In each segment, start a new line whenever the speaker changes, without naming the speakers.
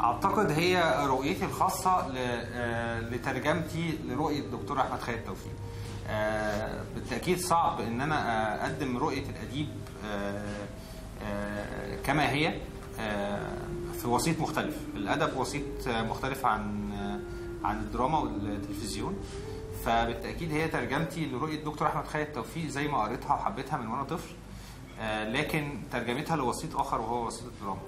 أعتقد هي رؤيتي الخاصة آه، لترجمتي لرؤية الدكتور أحمد خالد توفيق. آه، بالتأكيد صعب إن أنا أقدم رؤية الأديب آه، كما هي في وسيط مختلف. الأدب وسيط مختلف عن عن الدراما والتلفزيون. فبالتأكيد هي ترجمتي لرؤية الدكتور أحمد خالد توفيق زي ما قريتها وحبيتها من وأنا طفل لكن ترجمتها لوسيط آخر وهو وسيط الدراما.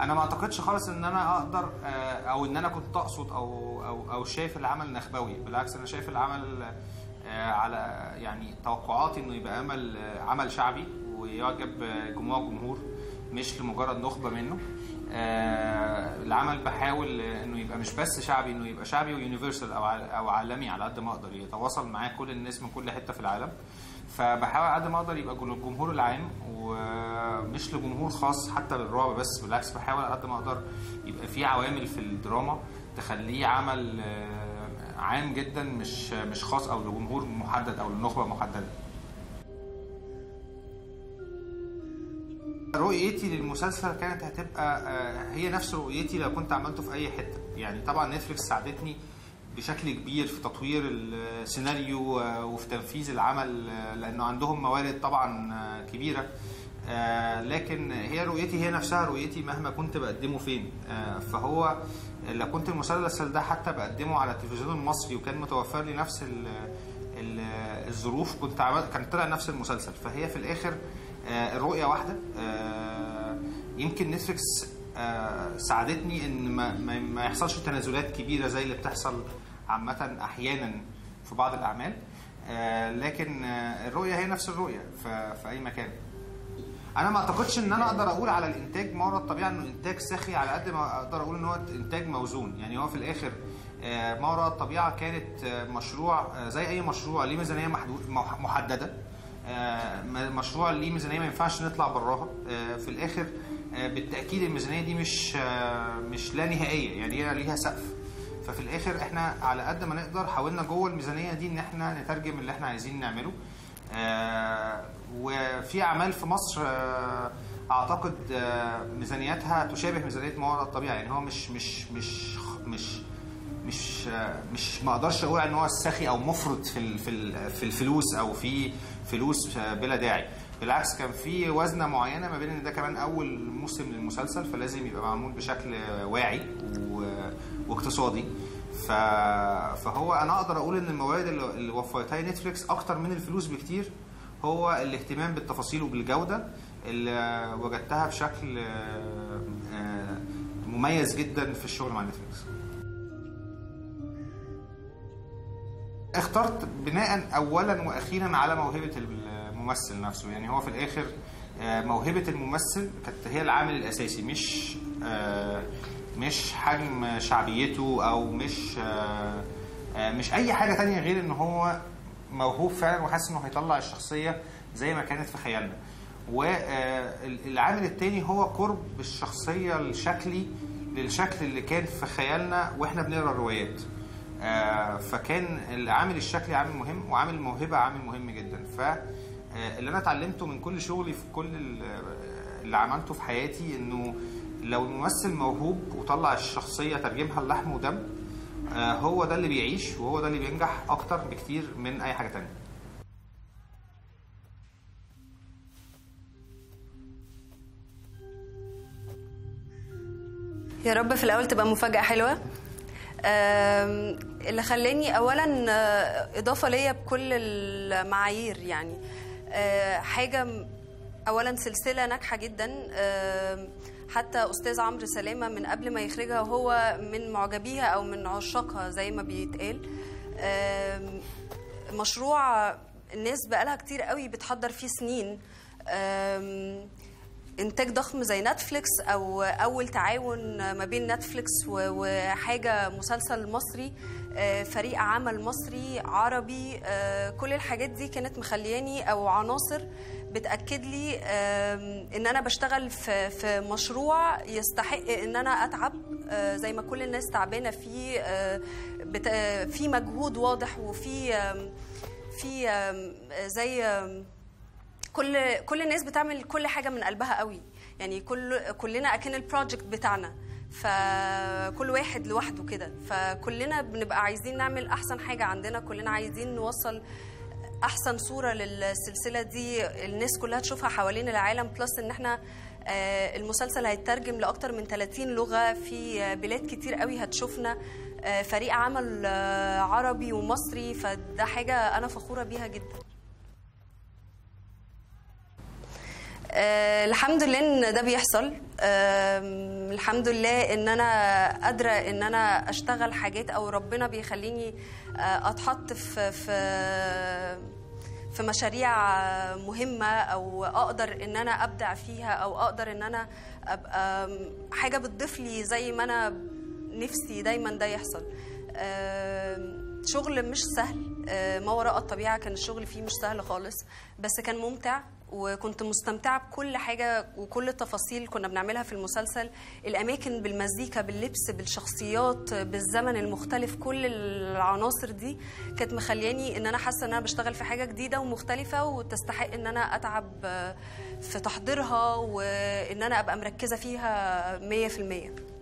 أنا ما اعتقدش خالص ان أنا أقدر آه، أو ان أنا كنت اقصد أو أو أو شايف العمل نخبوي. بالعكس أنا شايف العمل آه، على يعني توقعاتي انه يبقى عمل آه، عمل شعبي ويعجب جموع الجمهور مش لمجرد نخبة منه. آه، العمل بحاول انه يبقى مش بس شعبي انه يبقى شعبي ويونيفرسال أو أو عالمي على قد ما أقدر يتواصل معاه كل الناس من كل حتة في العالم. فبحاول على قد ما أقدر يبقى الجمهور العام ومش لجمهور خاص حتى للرعب بس بالعكس بحاول على قد ما أقدر يبقى في عوامل في الدراما تخليه عمل آه، عام جدا مش مش خاص أو لجمهور محدد أو لنخبة محددة. رؤيتي للمسلسل كانت هتبقى آه، هي نفس رؤيتي لو كنت عملته في أي حتة. يعني طبعا نتفليكس ساعدتني بشكل كبير في تطوير السيناريو آه، وفي تنفيذ العمل لأنه عندهم موارد طبعا كبيرة. آه، لكن هي رؤيتي هي نفسها رؤيتي مهما كنت بقدمه فين. آه، فهو لو كنت المسلسل ده حتى بقدمه على التلفزيون المصري وكان متوفر لي نفس ال ال الظروف كنت كان طلع نفس المسلسل. فهي في الآخر آه، الرؤية واحدة. يمكن نتفليكس آه، ساعدتني إن ما, ما, يحصلش تنازلات كبيرة زي اللي بتحصل عامة أحيانا في بعض الأعمال. لكن الرؤية هي نفس الرؤية في أي مكان. أنا ما أعتقدش إن أنا أقدر أقول على الإنتاج ما وراء الطبيعه إنه انتاج سخي على قد ما أقدر أقول إن هو إنتاج موزون. يعني هو في الآخر آه، ما وراء الطبيعة كانت آه، مشروع آه، زي أي مشروع ليه ميزانية محددة. مشروع ليه ميزانية ما ينفعش نطلع براها. في الآخر بالتأكيد الميزانية دي مش مش لا نهائية. يعني هي ليها سقف. ففي الآخر إحنا على قد ما نقدر حاولنا جوه الميزانية دي إن إحنا نترجم اللي إحنا عايزين نعمله. وفي أعمال في مصر آه، أعتقد آه، ميزانياتها تشابه ميزانية ما وراء الطبيعة. يعني هو مش مش مش مش مش آه، مش ما أقدرش أقول إن هو السخي أو مفرط في في ال- في الفلوس أو في فلوس آه، بلا داعي. بالعكس كان في وزنة معينة ما بين إن ده كمان أول موسم للمسلسل فلازم يبقى معمول بشكل آه، واعي واقتصادي. ف... فهو أنا أقدر أقول إن الموارد اللي وفرتها لي نتفليكس أكتر من الفلوس بكتير هو الاهتمام بالتفاصيل وبالجودة اللي وجدتها بشكل آه، آه، مميز جدا في الشغل مع نتفليكس. اخترت بناء اولا وأخيرا على موهبة الممثل نفسه. يعني هو في الآخر آه، موهبة الممثل كانت هي العامل الأساسي مش مش حجم شعبيته أو مش آه، آه، مش أي حاجة تانية غير إن هو موهوب فعلا وحاسس إنه هيطلع الشخصية زي ما كانت في خيالنا. والعامل التاني هو قرب الشخصية الشكلي للشكل اللي كان في خيالنا وإحنا بنقرأ الروايات آه، فكان العامل الشكلي عامل مهم وعامل الموهبه عامل مهم جدا. ف آه، اللي أنا اتعلمته من كل شغلي في كل ال- اللي عملته في حياتي إنه لو الممثل موهوب وطلع الشخصية ترجمها لحم ودم آه، هو ده اللي بيعيش وهو ده اللي بينجح أكتر بكتير من أي حاجة تانية.
يا رب في الأول تبقى مفاجأة حلوة. اللي خلاني اولا آه، إضافة ليا بكل المعايير يعني. آه، حاجة اولا سلسلة ناجحة جدا حتى أستاذ عمرو سلامة من قبل ما يخرجها وهو من معجبيها أو من عشاقها زي ما بيتقال. مشروع الناس بقالها كتير قوي بتحضر فيه سنين. إنتاج ضخم زي نتفليكس أو أول تعاون ما بين نتفليكس وحاجة مسلسل مصري آه، فريق عمل مصري عربي آه، كل الحاجات دي كانت مخلياني أو عناصر بتأكد لي إن أنا بشتغل في في مشروع يستحق إن أنا أتعب آه، زي ما كل الناس تعبانة فيه في مجهود واضح وفي في زي كل كل الناس بتعمل كل حاجة من قلبها قوي. يعني كل كلنا أكن ال project بتاعنا. فكل واحد لوحده كده. فكلنا بنبقى عايزين نعمل أحسن حاجة عندنا. كلنا عايزين نوصل أحسن صورة للسلسلة دي. الناس كلها تشوفها حوالين العالم. plus إن إحنا آه، المسلسل هيترجم لأكتر من 30 لغة. في بلاد كتير قوي هتشوفنا. آه، فريق عمل آه، عربي ومصري. فده حاجة أنا فخورة بيها جدا. الحمد لله إن ده بيحصل. الحمد لله إن أنا قادرة إن أنا أشتغل حاجات أو ربنا بيخليني آه، أتحط في في في مشاريع مهمة أو أقدر إن أنا أبدع فيها أو أقدر إن أنا أبقى حاجة بتضيف لي زي ما أنا نفسي دايما ده يحصل. آم، شغل مش سهل. آه، ما وراء الطبيعة كان الشغل فيه مش سهل خالص بس كان ممتع وكنت مستمتعة بكل حاجة وكل التفاصيل كنا بنعملها في المسلسل. الأماكن بالمزيكا باللبس بالشخصيات بالزمن المختلف كل العناصر دي كانت مخلياني إن أنا حاسة إن أنا بشتغل في حاجة جديدة ومختلفة وتستحق إن أنا أتعب آه، في تحضيرها وإن أنا أبقى مركزة فيها 100%